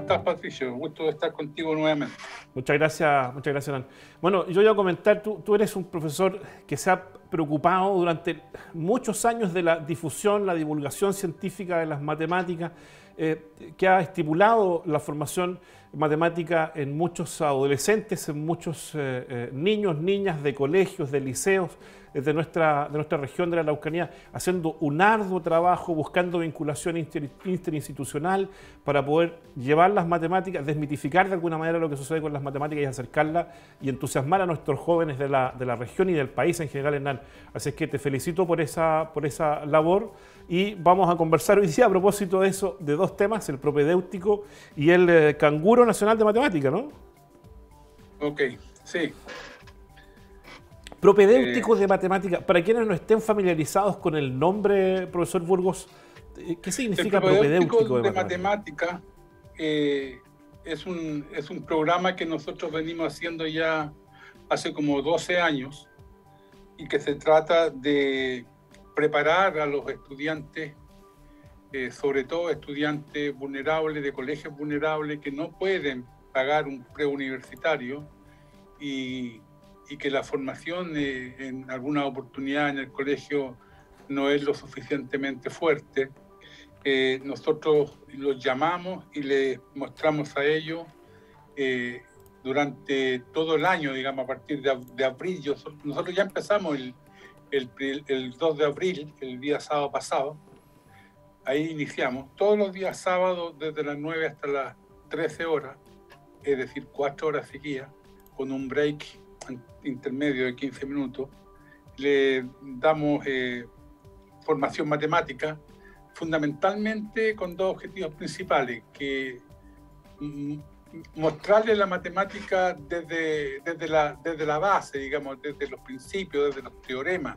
estás, Patricio? Gusto de estar contigo nuevamente. Muchas gracias, muchas gracias. Bueno, yo voy a comentar, tú, tú eres un profesor que se ha preocupado durante muchos años de la difusión, la divulgación científica de las matemáticas, eh, que ha estimulado la formación matemática en muchos adolescentes, en muchos eh, eh, niños, niñas de colegios, de liceos de nuestra, de nuestra región de la Araucanía, haciendo un arduo trabajo, buscando vinculación interinstitucional para poder llevar las matemáticas, desmitificar de alguna manera lo que sucede con las matemáticas y acercarlas y entusiasmar a nuestros jóvenes de la, de la región y del país en general, Hernán. Así es que te felicito por esa, por esa labor y vamos a conversar hoy día a propósito de eso, de dos temas, el propedéutico y el eh, canguro nacional de matemática, ¿no? Ok, sí. Propedéutico de matemática, para quienes no estén familiarizados con el nombre, profesor Burgos, eh, ¿qué significa propedéutico, de, matemática? Eh, es, un, es un programa que nosotros venimos haciendo ya hace como 12 años y que se trata de preparar a los estudiantes, eh, sobre todo estudiantes vulnerables, de colegios vulnerables, que no pueden pagar un preuniversitario y, y que la formación eh, en alguna oportunidad en el colegio no es lo suficientemente fuerte. Eh, nosotros los llamamos y les mostramos a ellos durante todo el año, digamos, a partir de, de abril. nosotros ya empezamos el, el, 2 de abril, el día sábado pasado. Ahí iniciamos todos los días sábados desde las 9 hasta las 13 horas, es decir, 4 horas seguidas, con un break intermedio de 15 minutos. Le damos eh, formación matemática, fundamentalmente con dos objetivos principales, que mm, mostrarle la matemática desde, desde, la, desde la base, digamos, desde los principios, desde los teoremas,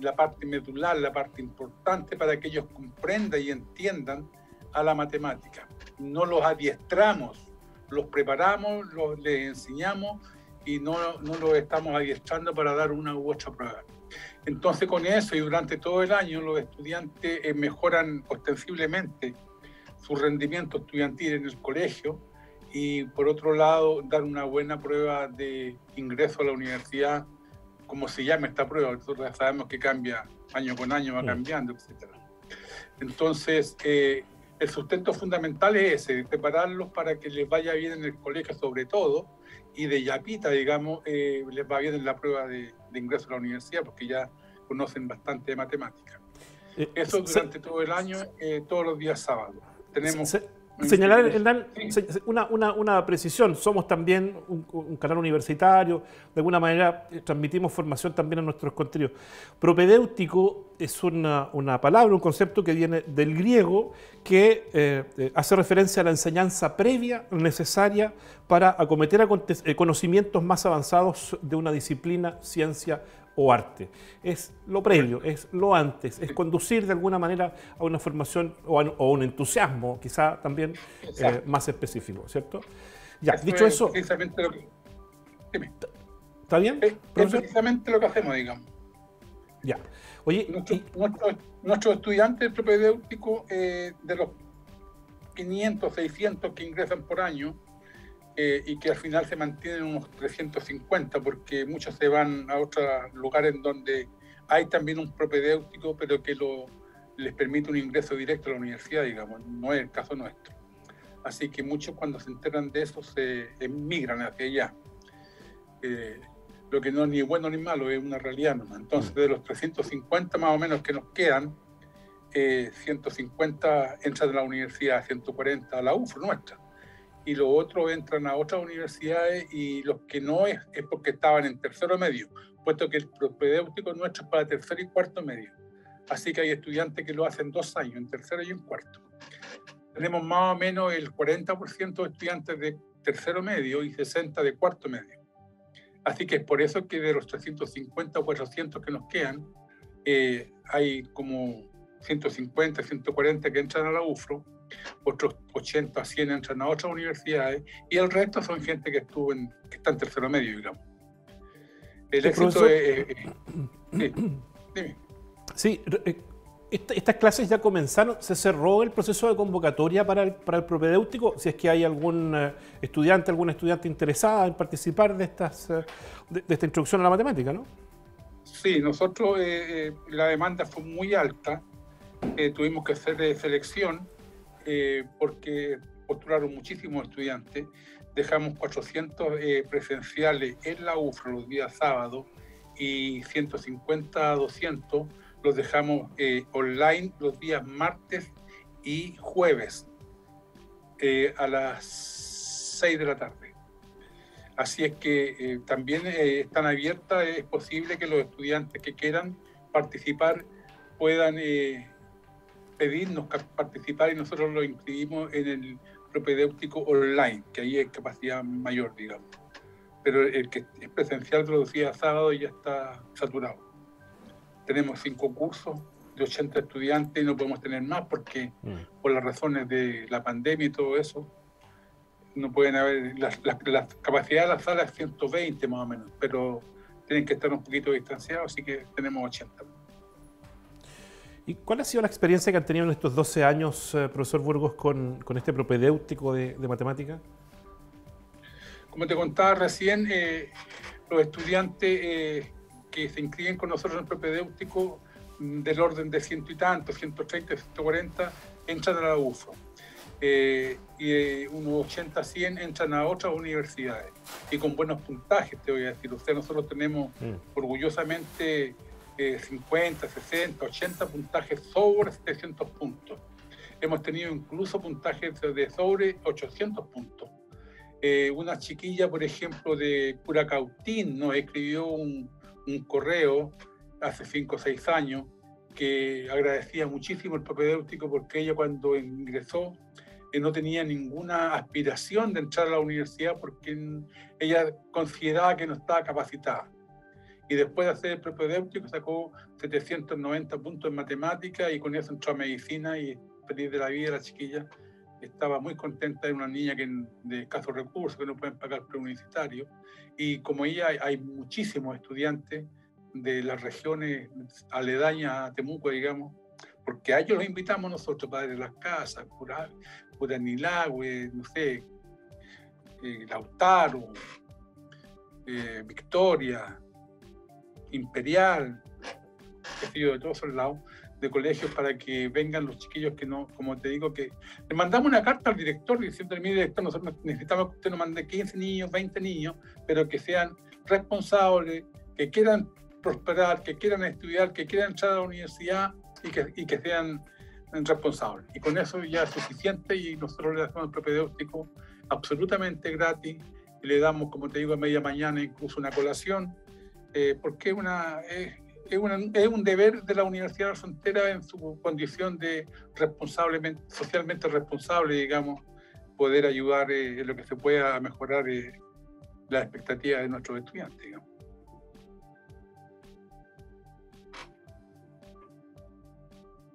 la parte medular, la parte importante para que ellos comprendan y entiendan a la matemática. No los adiestramos, los preparamos, los, les enseñamos y no, no los estamos adiestrando para dar una u otra prueba. Entonces con eso y durante todo el año los estudiantes eh, mejoran ostensiblemente su rendimiento estudiantil en el colegio, y por otro lado dar una buena prueba de ingreso a la universidad, como se llama esta prueba, nosotros ya sabemos que cambia año con año, va cambiando, etc. Entonces, eh, el sustento fundamental es ese, prepararlos para que les vaya bien en el colegio sobre todo, y de yapita, digamos, eh, les va bien en la prueba de, ingreso a la universidad, porque ya conocen bastante de matemática. Eh, Eso durante todo el año, todos los días sábados. Tenemos... Señalar, una, una, una, precisión, somos también un, canal universitario, de alguna manera eh, transmitimos formación también a nuestros contenidos. Propedéutico es una, una palabra, un concepto que viene del griego que eh, eh, hace referencia a la enseñanza previa necesaria para acometer conocimientos más avanzados de una disciplina, ciencia o arte. Es lo previo, es lo antes, es conducir de alguna manera a una formación o a, un entusiasmo quizá también eh, más específico, ¿cierto? Ya, dicho eso... Precisamente lo que... ¿Está bien? Es, precisamente lo que hacemos, digamos. Ya. Oye, nuestros estudiantes propedéuticos eh, de los 500, 600 que ingresan por año, eh, y que al final se mantienen unos 350 porque muchos se van a otros lugares donde hay también un propedéutico pero que les permite un ingreso directo a la universidad, digamos, no es el caso nuestro. Así que muchos cuando se enteran de eso se emigran hacia allá. Eh, lo que no es ni bueno ni malo, es una realidad. Entonces, de los 350 más o menos que nos quedan, 150 eh, entran a la universidad, 140 a la UFRO nuestra y los otros entran a otras universidades y los que no es, es porque estaban en tercero medio, puesto que el propedéutico nuestro es para tercero y cuarto medio. Así que hay estudiantes que lo hacen dos años, en tercero y en cuarto. Tenemos más o menos el 40% de estudiantes de tercero medio y 60 de cuarto medio. Así que es por eso que de los 350 o 400 que nos quedan, eh, hay como 150, 140 que entran a la UFRO otros 80 a 100 entran a otras universidades y el resto son gente que estuvo en, que está en tercero medio, digamos. El éxito es... Eh, eh, sí, estas clases ya comenzaron, ¿se cerró el proceso de convocatoria para el, para el propedéutico? Si es que hay algún eh, estudiante, alguna estudiante interesada en participar de, estas, eh, de, esta introducción a la matemática, ¿no? Sí, nosotros la demanda fue muy alta, tuvimos que hacer selección porque postularon muchísimos estudiantes, dejamos 400 presenciales en la UFRO los días sábados y 150 a 200 los dejamos eh, online los días martes y jueves eh, a las 6 de la tarde. Así es que eh, también están abiertas, es posible que los estudiantes que quieran participar puedan pedirnos participar y nosotros lo inscribimos en el propedéutico online, que ahí es capacidad mayor, digamos. Pero el que es presencial los días sábados ya está saturado tenemos cinco cursos de 80 estudiantes y no podemos tener más porque mm. por las razones de la pandemia y todo eso, no pueden haber, la, capacidad de la sala es 120 más o menos, pero tienen que estar un poquito distanciados, así que tenemos 80. ¿Y cuál ha sido la experiencia que han tenido en estos 12 años, eh, profesor Burgos, con, con este propedéutico de, de matemática? Como te contaba recién, eh, los estudiantes eh, que se inscriben con nosotros en el propedéutico mm, del orden de ciento y tanto, 130, 140, entran a la UFO. Eh, y unos 80, 100 entran a otras universidades. Y con buenos puntajes, te voy a decir. O sea, nosotros tenemos mm. orgullosamente 50, 60, 80 puntajes sobre 700 puntos. Hemos tenido incluso puntajes de sobre 800 puntos. Eh, una chiquilla, por ejemplo, de Curacautín, nos escribió un, correo hace cinco o seis años que agradecía muchísimo el propedéutico porque ella cuando ingresó eh, no tenía ninguna aspiración de entrar a la universidad porque ella consideraba que no estaba capacitada. Y después de hacer el propedéutico sacó 790 puntos en matemática y con eso entró a medicina y feliz de la vida la chiquilla. Estaba muy contenta de una niña que de escasos recursos, que no pueden pagar preuniversitario y como ella hay, muchísimos estudiantes de las regiones aledañas a Temuco, digamos, porque a ellos los invitamos nosotros, Padres de las Casas, Curanilagüe, no sé, eh, Lautaro, eh, Victoria, Imperial, de todos esos lados, de colegios para que vengan los chiquillos que no, como te digo, que le mandamos una carta al director diciendo, mi director, nosotros necesitamos que usted nos mande 15 niños, 20 niños, pero que sean responsables, que quieran prosperar, que quieran estudiar, que quieran entrar a la universidad y que, y que sean responsables. Y con eso ya es suficiente y nosotros le damos el propedéutico absolutamente gratis y le damos, como te digo, a media mañana incluso una colación, eh, porque es una, es, un deber de la Universidad de la Frontera en su condición de responsablemente, socialmente responsable, digamos, poder ayudar eh, en lo que se pueda a mejorar eh, las expectativas de nuestros estudiantes. Digamos.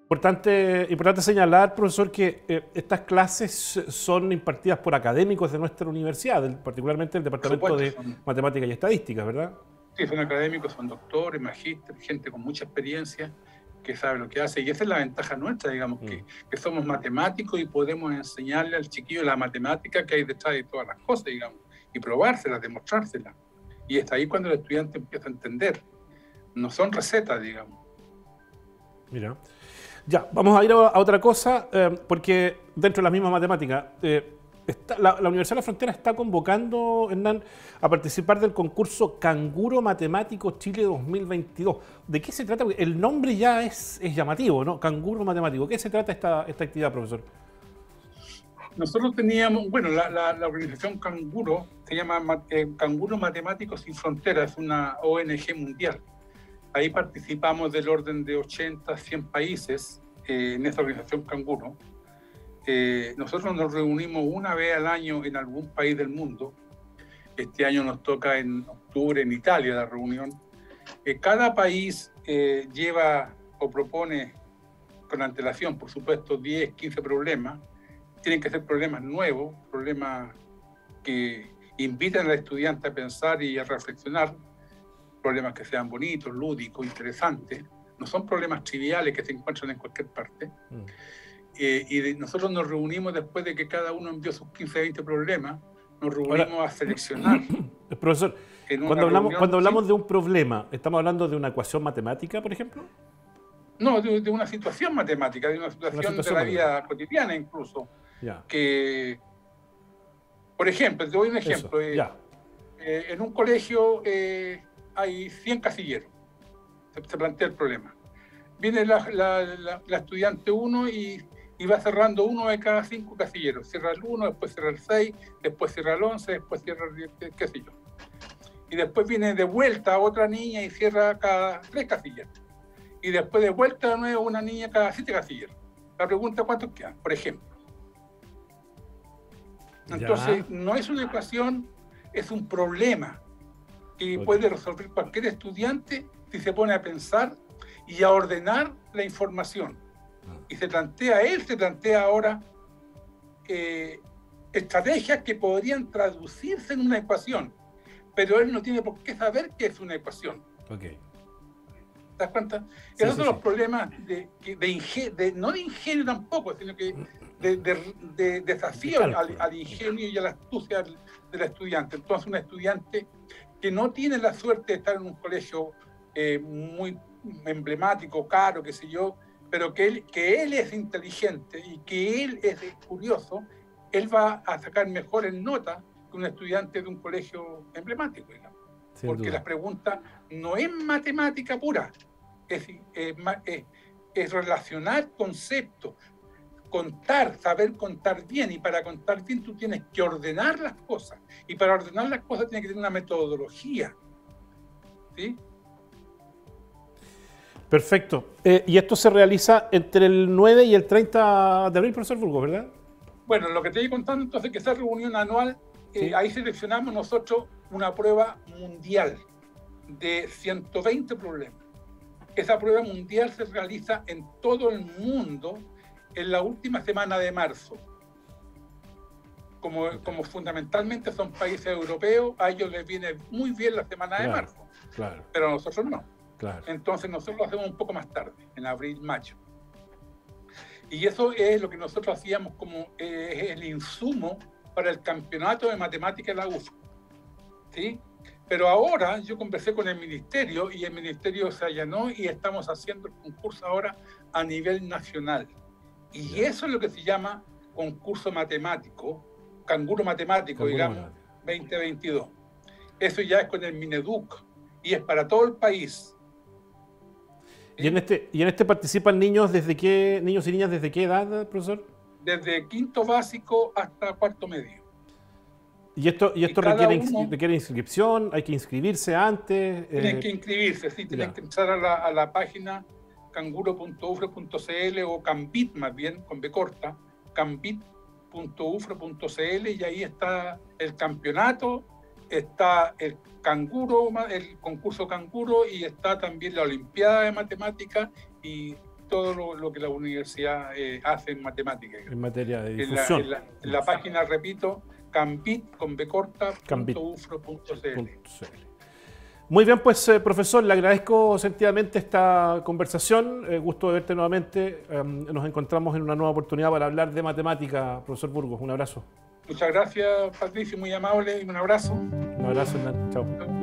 Importante, importante señalar, profesor, que eh, estas clases son impartidas por académicos de nuestra universidad, particularmente el Departamento de Matemática y Estadística, ¿verdad? Sí, son académicos, son doctores, magísteres, gente con mucha experiencia que sabe lo que hace. Y esa es la ventaja nuestra, digamos, que, mm. que, somos matemáticos y podemos enseñarle al chiquillo la matemática que hay detrás de todas las cosas, digamos, y probárselas, demostrárselas. Y es ahí cuando el estudiante empieza a entender. No son recetas, digamos. Mira. Ya, vamos a ir a, otra cosa, eh, porque dentro de la misma matemática, eh, la, Universidad de la Frontera está convocando, Hernán, a participar del concurso Canguro Matemático Chile 2022. ¿De qué se trata? el nombre ya es, llamativo, ¿no? Canguro Matemático. ¿Qué se trata esta, esta actividad, profesor? Nosotros teníamos, bueno, la, organización Canguro se llama eh, Canguro Matemáticos Sin Fronteras, es una ONG mundial. Ahí participamos del orden de 80, 100 países eh, en esta organización Canguro eh, nosotros nos reunimos una vez al año en algún país del mundo. Este año nos toca en octubre en Italia la reunión. Eh, cada país eh, lleva o propone con antelación, por supuesto, 10, 15 problemas. Tienen que ser problemas nuevos, problemas que invitan al estudiante a pensar y a reflexionar, problemas que sean bonitos, lúdicos, interesantes, no son problemas triviales que se encuentran en cualquier parte. Mm. Eh, y nosotros nos reunimos después de que cada uno envió sus 15, 20 problemas, nos reunimos a seleccionar. Profesor, cuando hablamos, cuando hablamos de un problema, ¿estamos hablando de una ecuación matemática, por ejemplo? No, de, una situación matemática, de una situación, de la vida cotidiana incluso. Que, por ejemplo, te doy un ejemplo. Eh, eh, en un colegio eh, hay 100 casilleros. Se, plantea el problema. Viene la, estudiante 1 y, va cerrando uno de cada cinco casilleros. Cierra el 1, después cierra el 6, después cierra el 11, después cierra el qué sé yo. Y después viene de vuelta otra niña y cierra cada tres casilleros y después de vuelta de nuevo una niña cada siete casilleros. La pregunta cuántos quedan, por ejemplo. Entonces, no es una ecuación, es un problema que puede resolver cualquier estudiante si se pone a pensar y a ordenar la información. Y se plantea, él se plantea ahora eh, estrategias que podrían traducirse en una ecuación, pero él no tiene por qué saber qué es una ecuación. Okay. ¿Te das cuenta? Esos son los problemas de, de, no de ingenio tampoco, sino que de, desafío al, ingenio y a la astucia del, estudiante. Entonces, un estudiante que no tiene la suerte de estar en un colegio eh, muy emblemático, caro, qué sé yo, pero que él, que él es inteligente y que él es curioso, él va a sacar mejores notas que un estudiante de un colegio emblemático, digamos. Porque la pregunta no es matemática pura, es, es, relacionar conceptos, contar, saber contar bien. Y para contar bien tú tienes que ordenar las cosas. Y para ordenar las cosas tienes que tener una metodología. ¿Sí? Perfecto. Eh, y esto se realiza entre el 9 y el 30 de abril, profesor Burgos, ¿verdad? Bueno, lo que te estoy contando entonces que esa reunión anual, eh, ahí seleccionamos nosotros una prueba mundial de 120 problemas. Esa prueba mundial se realiza en todo el mundo en la última semana de marzo. Como, como fundamentalmente son países europeos, a ellos les viene muy bien la semana de marzo, pero a nosotros no. Entonces nosotros lo hacemos un poco más tarde, en abril, mayo. Y eso es lo que nosotros hacíamos como eh, el insumo para el campeonato de matemática de la UFO. ¿sí? Pero ahora yo conversé con el ministerio y el ministerio se allanó y estamos haciendo el concurso ahora a nivel nacional. Y eso es lo que se llama concurso matemático, canguro matemático, digamos, 2022. Eso ya es con el Mineduc y es para todo el país. ¿Y en este, y en este participan niños desde qué, niños y niñas desde qué edad, profesor? Desde quinto básico hasta cuarto medio. ¿Y esto, y esto requiere, requiere, inscripción? ¿Hay que inscribirse antes? Tienen eh, que inscribirse, sí, tienen que entrar a la, a la página canguro.ufre.cl o Cambit más bien, con B corta, cambit.ufre.cl y ahí está el campeonato, está el canguro, el concurso canguro y está también la Olimpiada de Matemáticas y todo lo, que la universidad eh, hace en matemáticas. En materia de difusión. en la página, repito, cambit con Muy bien, pues eh, profesor, le agradezco sentidamente esta conversación. Eh, gusto de verte nuevamente. Em, nos encontramos en una nueva oportunidad para hablar de matemática, profesor Burgos. Un abrazo. Muchas gracias, Patricio, muy amable y un abrazo. Un abrazo. Chao.